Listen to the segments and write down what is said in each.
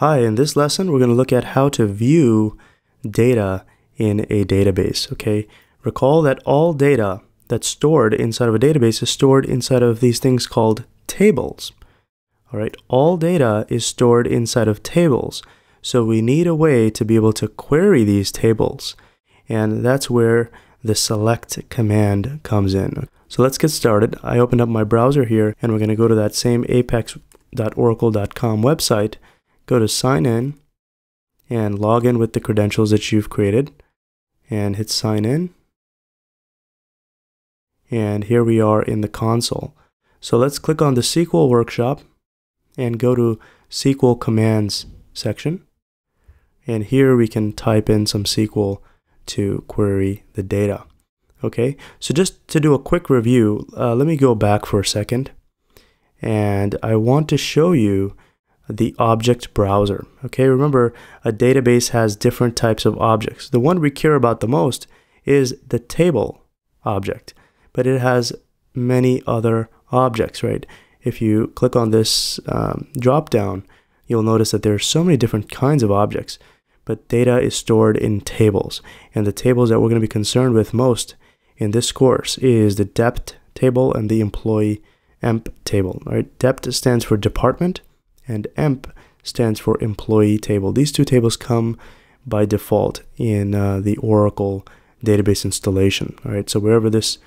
Hi, in this lesson, we're going to look at how to view data in a database, okay? Recall that all data that's stored inside of a database is stored inside of these things called tables. All right, all data is stored inside of tables. So we need a way to be able to query these tables. And that's where the select command comes in. So let's get started. I opened up my browser here and we're going to go to that same apex.oracle.com website go to sign in and log in with the credentials that you've created and hit sign in. And here we are in the console. So let's click on the SQL workshop and go to SQL commands section. And here we can type in some SQL to query the data. Okay, so just to do a quick review, uh, let me go back for a second. And I want to show you the object browser. Okay, remember a database has different types of objects. The one we care about the most is the table object, but it has many other objects, right? If you click on this um, drop down, you'll notice that there are so many different kinds of objects, but data is stored in tables. And the tables that we're going to be concerned with most in this course is the dept table and the employee emp table. Right? Dept stands for department and emp stands for employee table. These two tables come by default in uh, the Oracle database installation. All right, so wherever this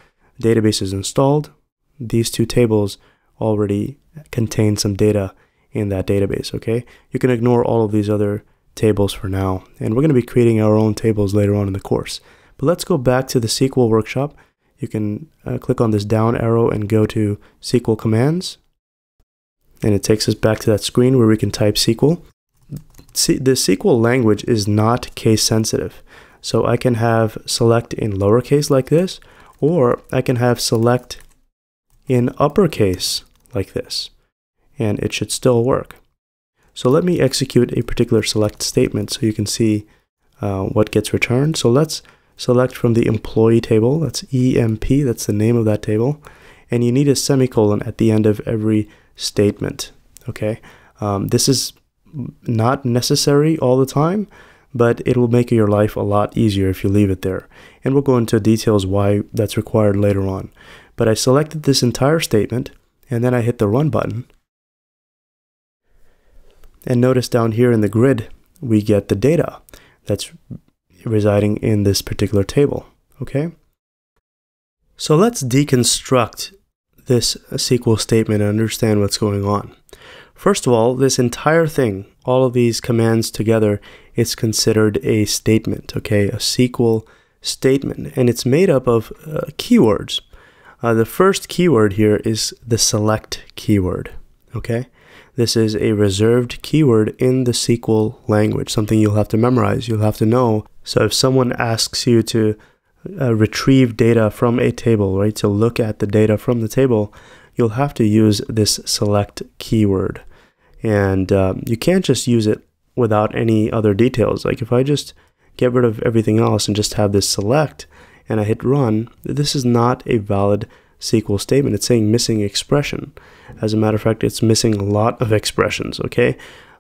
database is installed, these two tables already contain some data in that database. Okay, you can ignore all of these other tables for now, and we're going to be creating our own tables later on in the course. But let's go back to the SQL workshop. You can uh, click on this down arrow and go to SQL commands and it takes us back to that screen where we can type SQL. See, the SQL language is not case sensitive. So I can have select in lowercase like this, or I can have select in uppercase like this, and it should still work. So let me execute a particular select statement so you can see uh, what gets returned. So let's select from the employee table, that's EMP, that's the name of that table, and you need a semicolon at the end of every statement. Okay, um, this is not necessary all the time, but it will make your life a lot easier if you leave it there. And we'll go into details why that's required later on. But I selected this entire statement and then I hit the run button. And notice down here in the grid, we get the data that's residing in this particular table. Okay. So let's deconstruct this SQL statement and understand what's going on. First of all, this entire thing, all of these commands together, is considered a statement, okay, a SQL statement, and it's made up of uh, keywords. Uh, the first keyword here is the select keyword, okay? This is a reserved keyword in the SQL language, something you'll have to memorize, you'll have to know. So if someone asks you to uh, retrieve data from a table, right? To look at the data from the table, you'll have to use this select keyword. And uh, you can't just use it without any other details. Like if I just get rid of everything else and just have this select and I hit run, this is not a valid SQL statement. It's saying missing expression. As a matter of fact, it's missing a lot of expressions, okay?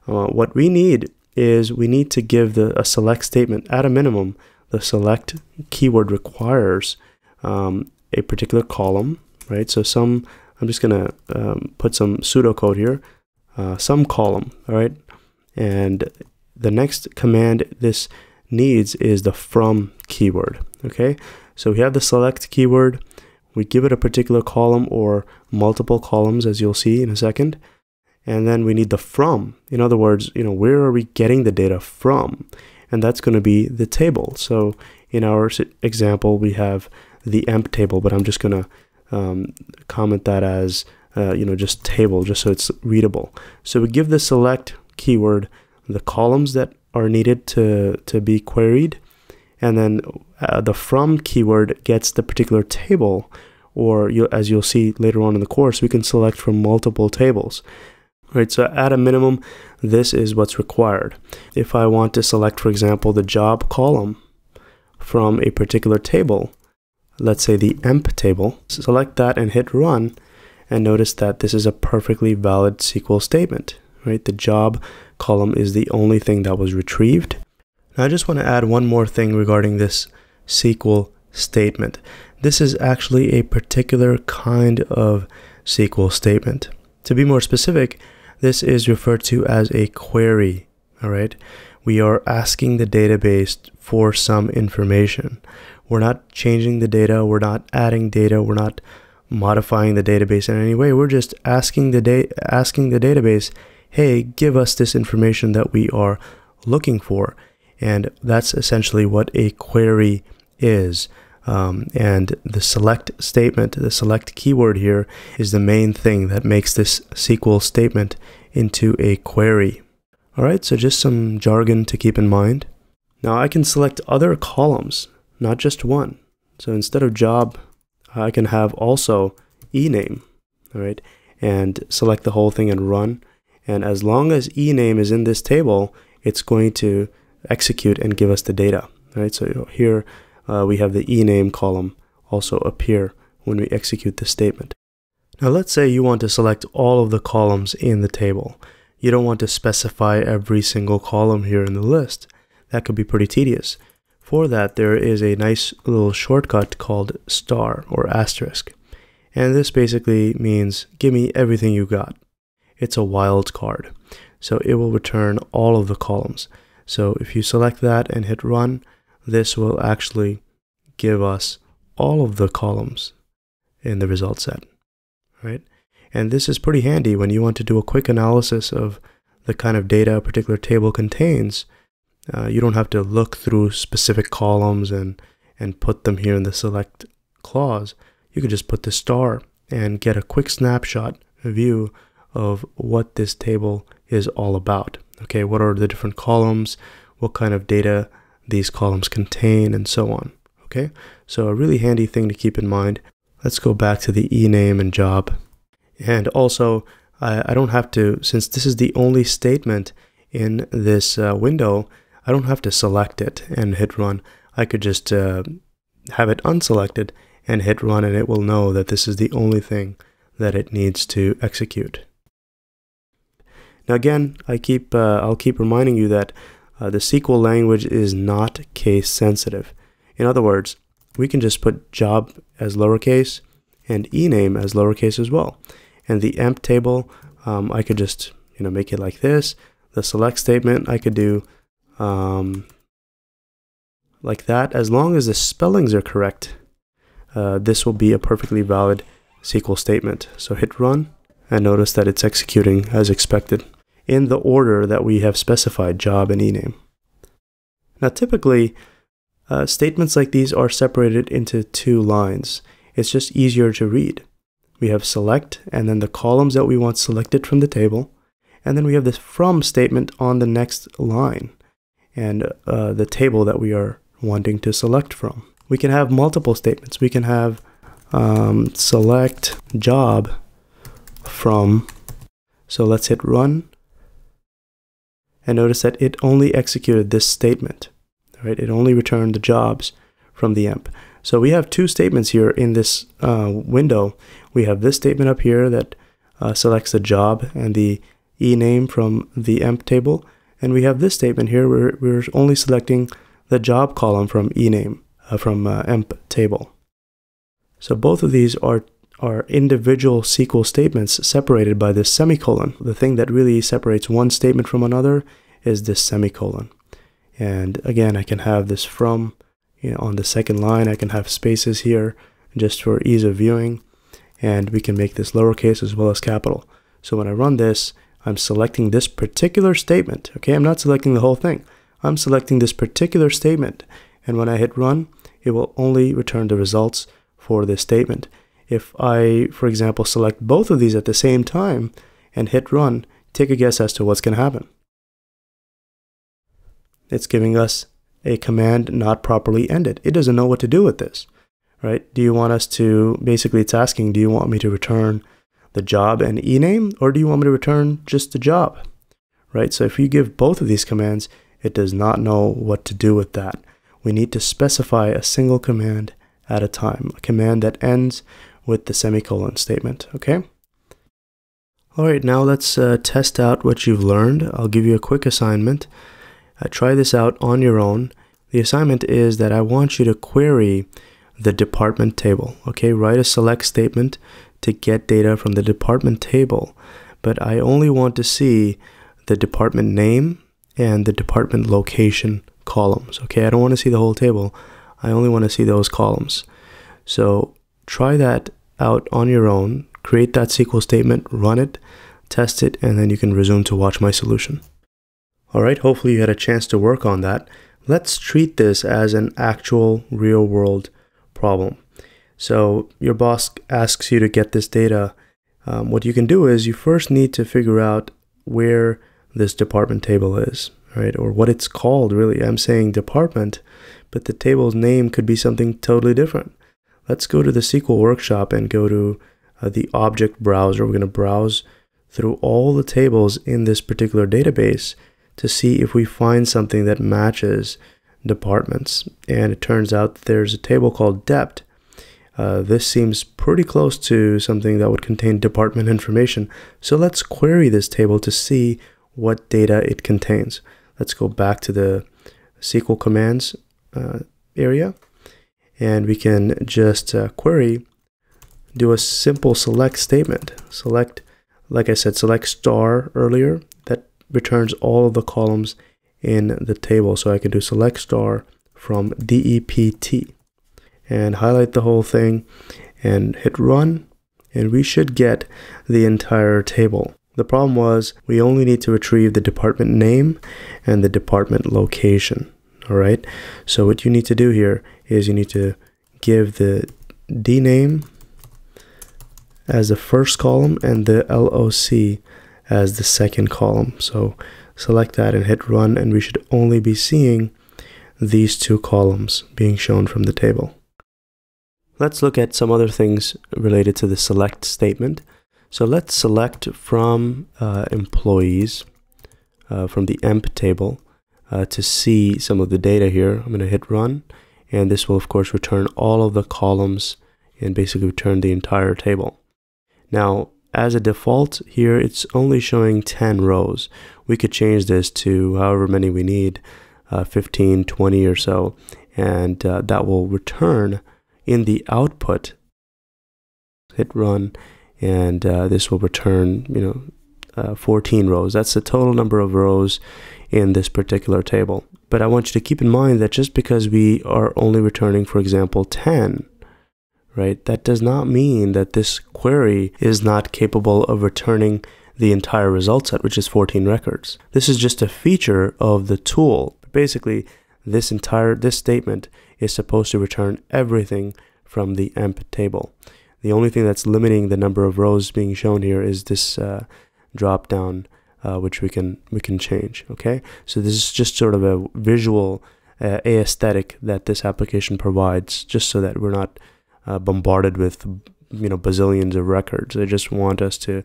Uh, what we need is we need to give the, a select statement at a minimum the select keyword requires um, a particular column, right? So some, I'm just gonna um, put some pseudocode here, uh, some column, all right? And the next command this needs is the from keyword, okay? So we have the select keyword, we give it a particular column or multiple columns as you'll see in a second. And then we need the from. In other words, you know, where are we getting the data from? And that's going to be the table. So in our example, we have the emp table, but I'm just going to um, comment that as, uh, you know, just table, just so it's readable. So we give the select keyword the columns that are needed to, to be queried, and then uh, the from keyword gets the particular table, or you, as you'll see later on in the course, we can select from multiple tables right? So at a minimum, this is what's required. If I want to select, for example, the job column from a particular table, let's say the emp table, select that and hit run, and notice that this is a perfectly valid SQL statement, right? The job column is the only thing that was retrieved. Now I just want to add one more thing regarding this SQL statement. This is actually a particular kind of SQL statement. To be more specific, this is referred to as a query, all right? We are asking the database for some information. We're not changing the data, we're not adding data, we're not modifying the database in any way. We're just asking the da- asking the database, "Hey, give us this information that we are looking for." And that's essentially what a query is. Um, and the select statement, the select keyword here, is the main thing that makes this SQL statement into a query. All right, so just some jargon to keep in mind. Now I can select other columns, not just one. So instead of job, I can have also ename, all right, and select the whole thing and run. And as long as ename is in this table, it's going to execute and give us the data, all right? So here uh, we have the ename column also appear when we execute this statement. Now let's say you want to select all of the columns in the table. You don't want to specify every single column here in the list. That could be pretty tedious. For that, there is a nice little shortcut called star or asterisk. And this basically means give me everything you got. It's a wild card. So it will return all of the columns. So if you select that and hit run, this will actually give us all of the columns in the result set, right? And this is pretty handy when you want to do a quick analysis of the kind of data a particular table contains. Uh, you don't have to look through specific columns and, and put them here in the select clause. You could just put the star and get a quick snapshot view of what this table is all about. Okay, what are the different columns? What kind of data these columns contain and so on. Okay, so a really handy thing to keep in mind. Let's go back to the ename and job. And also, I, I don't have to, since this is the only statement in this uh, window, I don't have to select it and hit run. I could just uh, have it unselected and hit run and it will know that this is the only thing that it needs to execute. Now again, I keep uh, I'll keep reminding you that uh, the SQL language is not case sensitive. In other words, we can just put job as lowercase and ename as lowercase as well. And the emp table, um, I could just you know make it like this. The select statement, I could do um, like that. As long as the spellings are correct, uh, this will be a perfectly valid SQL statement. So hit run and notice that it's executing as expected in the order that we have specified job and ename. Now, typically, uh, statements like these are separated into two lines. It's just easier to read. We have select and then the columns that we want selected from the table. And then we have this from statement on the next line and uh, the table that we are wanting to select from. We can have multiple statements. We can have um, select job from. So let's hit run and notice that it only executed this statement. Right? It only returned the jobs from the emp. So we have two statements here in this uh, window. We have this statement up here that uh, selects the job and the ename from the emp table. And we have this statement here where we're only selecting the job column from ename, uh, from uh, emp table. So both of these are are individual SQL statements separated by this semicolon. The thing that really separates one statement from another is this semicolon. And again, I can have this from you know, on the second line. I can have spaces here just for ease of viewing. And we can make this lowercase as well as capital. So when I run this, I'm selecting this particular statement. Okay, I'm not selecting the whole thing. I'm selecting this particular statement. And when I hit run, it will only return the results for this statement. If I, for example, select both of these at the same time and hit run, take a guess as to what's going to happen. It's giving us a command not properly ended. It doesn't know what to do with this, right? Do you want us to, basically it's asking, do you want me to return the job and ename or do you want me to return just the job, right? So if you give both of these commands, it does not know what to do with that. We need to specify a single command at a time, a command that ends with the semicolon statement, okay? All right, now let's uh, test out what you've learned. I'll give you a quick assignment. Uh, try this out on your own. The assignment is that I want you to query the department table. Okay, write a select statement to get data from the department table, but I only want to see the department name and the department location columns. Okay, I don't want to see the whole table. I only want to see those columns. So try that out on your own. Create that SQL statement, run it, test it, and then you can resume to watch my solution. All right, hopefully you had a chance to work on that. Let's treat this as an actual real world problem. So your boss asks you to get this data. Um, what you can do is you first need to figure out where this department table is, right? Or what it's called, really. I'm saying department, but the table's name could be something totally different. Let's go to the SQL workshop and go to uh, the object browser. We're going to browse through all the tables in this particular database to see if we find something that matches departments. And it turns out there's a table called dept. Uh, this seems pretty close to something that would contain department information. So let's query this table to see what data it contains. Let's go back to the SQL commands uh, area and we can just uh, query, do a simple select statement. Select, like I said, select star earlier that returns all of the columns in the table. So I can do select star from DEPT and highlight the whole thing and hit run and we should get the entire table. The problem was we only need to retrieve the department name and the department location. All right. So what you need to do here is you need to give the D name as the first column and the LOC as the second column. So select that and hit run and we should only be seeing these two columns being shown from the table. Let's look at some other things related to the select statement. So let's select from uh, employees uh, from the emp table uh, to see some of the data here. I'm going to hit run and this will of course return all of the columns and basically return the entire table. Now as a default here it's only showing 10 rows. We could change this to however many we need, uh, 15, 20 or so, and uh, that will return in the output. Hit run and uh, this will return, you know, uh, 14 rows. That's the total number of rows in this particular table. But I want you to keep in mind that just because we are only returning, for example, 10, right, that does not mean that this query is not capable of returning the entire result set, which is 14 records. This is just a feature of the tool. Basically, this entire this statement is supposed to return everything from the emp table. The only thing that's limiting the number of rows being shown here is this uh, drop down uh, which we can we can change okay? So this is just sort of a visual uh, aesthetic that this application provides just so that we're not uh, bombarded with you know bazillions of records. They just want us to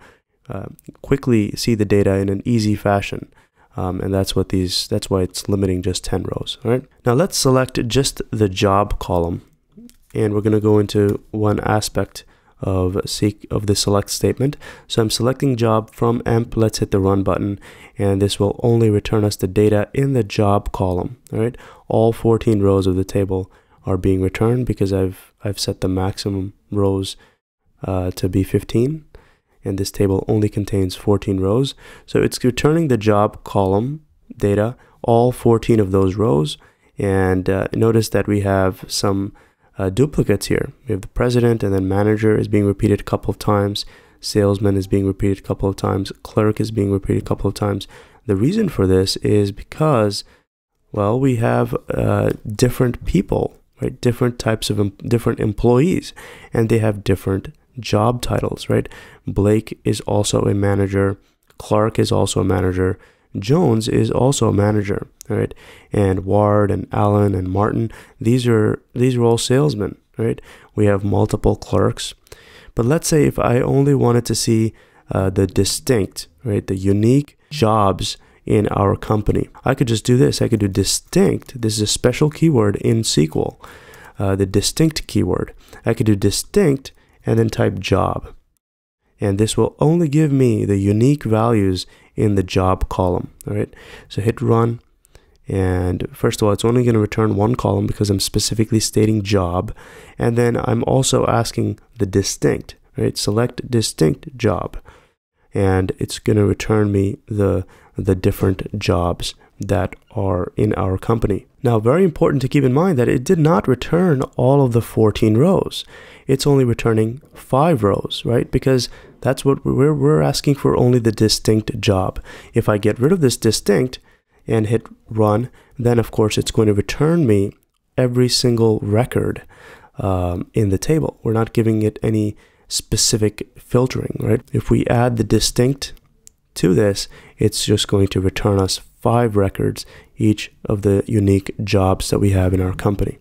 uh, quickly see the data in an easy fashion. Um, and that's what these that's why it's limiting just 10 rows all right? Now let's select just the job column and we're going to go into one aspect of of the select statement. So I'm selecting job from emp. Let's hit the run button and this will only return us the data in the job column. All right. All 14 rows of the table are being returned because I've I've set the maximum rows uh, to be 15 and this table only contains 14 rows. So it's returning the job column data, all 14 of those rows. And uh, notice that we have some uh, duplicates here. We have the president and then manager is being repeated a couple of times. Salesman is being repeated a couple of times. Clerk is being repeated a couple of times. The reason for this is because, well, we have uh, different people, right? Different types of em different employees, and they have different job titles, right? Blake is also a manager. Clark is also a manager. Jones is also a manager, right? And Ward and Allen and Martin, these are these are all salesmen, right? We have multiple clerks. But let's say if I only wanted to see uh, the distinct, right, the unique jobs in our company, I could just do this. I could do distinct. This is a special keyword in SQL, uh, the distinct keyword. I could do distinct and then type job. And this will only give me the unique values in the job column. All right, so hit run. And first of all, it's only going to return one column because I'm specifically stating job. And then I'm also asking the distinct, right? Select distinct job. And it's going to return me the, the different jobs that are in our company. Now, very important to keep in mind that it did not return all of the 14 rows. It's only returning five rows, right? Because that's what we're, we're asking for only the distinct job. If I get rid of this distinct and hit run, then of course it's going to return me every single record um, in the table. We're not giving it any specific filtering, right? If we add the distinct to this, it's just going to return us five records, each of the unique jobs that we have in our company.